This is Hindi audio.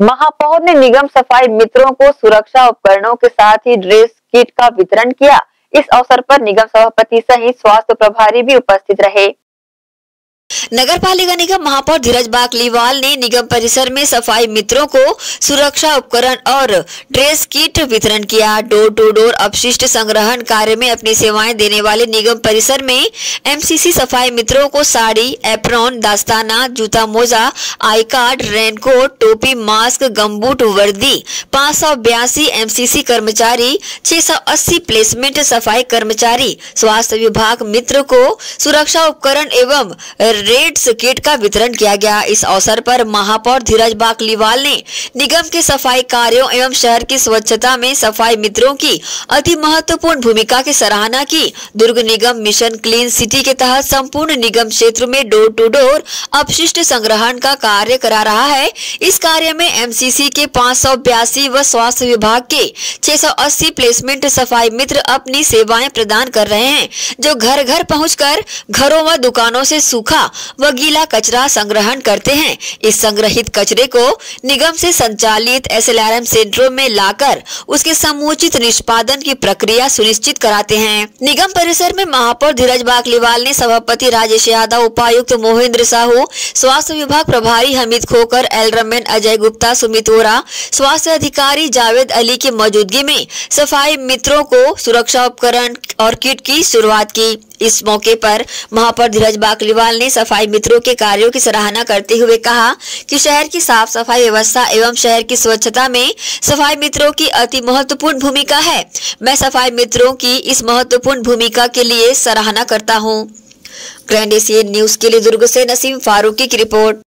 महापौर ने निगम सफ़ाई मित्रों को सुरक्षा उपकरणों के साथ ही ड्रेस किट का वितरण किया। इस अवसर पर निगम सभापति सहित स्वास्थ्य प्रभारी भी उपस्थित रहे। नगर पालिका निगम महापौर धीरज बाकलीवाल ने निगम परिसर में सफ़ाई मित्रों को सुरक्षा उपकरण और ड्रेस किट वितरण किया। डोर टू डोर अपशिष्ट संग्रहण कार्य में अपनी सेवाएँ देने वाले निगम परिसर में एमसीसी सफ़ाई मित्रों को साड़ी एप्रॉन दास्ताना, जूता मोजा, आई कार्ड, रेनकोट, टोपी, मास्क, गम्बूट, वर्दी, पाँच सौ बयासी एमसीसी कर्मचारी, छह सौ अस्सी प्लेसमेंट सफ़ाई कर्मचारी, स्वास्थ्य विभाग मित्र को सुरक्षा उपकरण एवं रेड्स किट का वितरण किया गया। इस अवसर पर महापौर धीरज बागलीवाल ने निगम के सफ़ाई कार्यों एवं शहर की स्वच्छता में सफ़ाई मित्रों की अति महत्वपूर्ण भूमिका की सराहना की। दुर्ग निगम मिशन क्लीन सिटी के तहत संपूर्ण निगम क्षेत्र में डोर टू डोर अपशिष्ट संग्रहण का कार्य करा रहा है। इस कार्य में एमसीसी के पाँच सौ बयासी व स्वास्थ्य विभाग के 680 प्लेसमेंट सफ़ाई मित्र अपनी सेवाएँ प्रदान कर रहे हैं, जो घर घर पहुंचकर घरों व दुकानों से सूखा व गीला कचरा संग्रहण करते हैं। इस संग्रहित कचरे को निगम से संचालित एस सेंटरों में लाकर उसके समुचित निष्पादन की प्रक्रिया सुनिश्चित कराते हैं। निगम परिसर में महापौर धीरज बागलीवाल ने सभापति राजेश यादव, उपायुक्त मोहिंद्र साहू, स्वास्थ्य विभाग प्रभारी हमीद खोकर एल रमेन अजय गुप्ता, सुमित वोरा, स्वास्थ्य अधिकारी जावेद अली की मौजूदगी में सफ़ाई मित्रों को सुरक्षा उपकरण और किट की शुरुआत की। इस मौके पर महापौर धीरज बाकलीवाल ने सफ़ाई मित्रों के कार्यों की सराहना करते हुए कहा कि शहर की साफ़ सफ़ाई व्यवस्था एवं शहर की स्वच्छता में सफ़ाई मित्रों की अति महत्वपूर्ण भूमिका है। मैं सफ़ाई मित्रों की इस महत्वपूर्ण भूमिका के लिए सराहना करता हूँ। ग्रैंड एशियन न्यूज़ के लिए दुर्ग से नसीम फारूकी की रिपोर्ट।